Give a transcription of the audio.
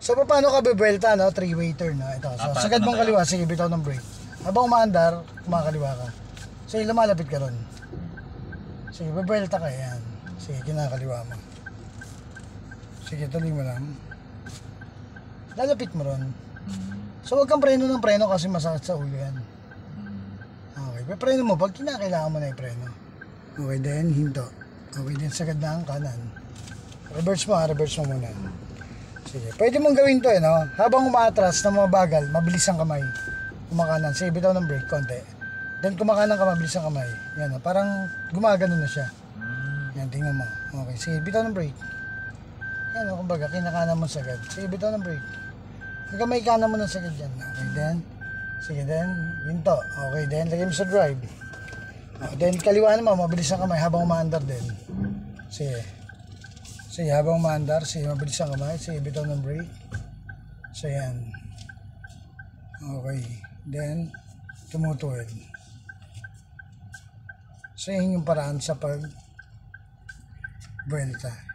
So paano ka bebelta no? Three-way turn no? Ito. So Ah, paano sagad mong tayo? kaliwa, sige bitaw ng brake. Habang umaandar, kumakaliwa ka. Sige, lumalapit ka ron. Sige, bebelta ka yan. Sige, kinakaliwa mo. Sige, tuloy mo lang. Lalapit mo ron. So wag kang preno ng preno kasi masakit sa ulo yan. Okay, pe-preno mo pag kinakailangan mo na i-preno. Okay, then hinto. Okay, then sagad na ang kanan. Reverse mo ha, reverse mo muna. Sige, pwede mong gawin to eh, no? Habang umaatras na mabagal, mabilis ang kamay. Kumakanan, sige, bitaw ng brake, konti. Then kumakanan ka, mabilis ang kamay. Yan, no? parang gumagano na siya. Yan, tingnan mo. Okay, sige, bitaw ng brake. Yan, no? kumbaga, kinakanan mo sagad. Sige, bitaw ng brake. Kamay kanan mo ng sagad yan. Okay, then, sige, then, hinto. Okay, then, lagay mo sa drive. Oh, then, kaliwa naman, mabilis ang kamay habang umaandar din. Sige. Sige, habang umaandar, sige, mabilis ang kamay. Sige, bitaw ng brake. So, yan. Okay. Then, tumutuwid. So, yun yung paraan sa pag Vuelta.